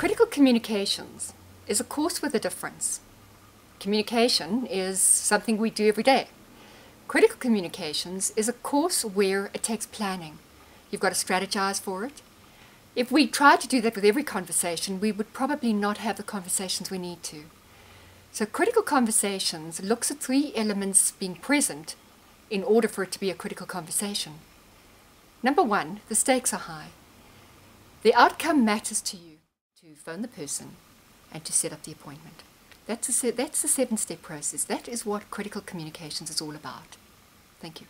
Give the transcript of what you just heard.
Critical communications is a course with a difference. Communication is something we do every day. Critical communications is a course where it takes planning. You've got to strategize for it. If we tried to do that with every conversation, we would probably not have the conversations we need to. So critical conversations looks at three elements being present in order for it to be a critical conversation. Number one, the stakes are high. The outcome matters to you to phone the person and to set up the appointment. That's a, that's a seven step process. That is what critical communications is all about. Thank you.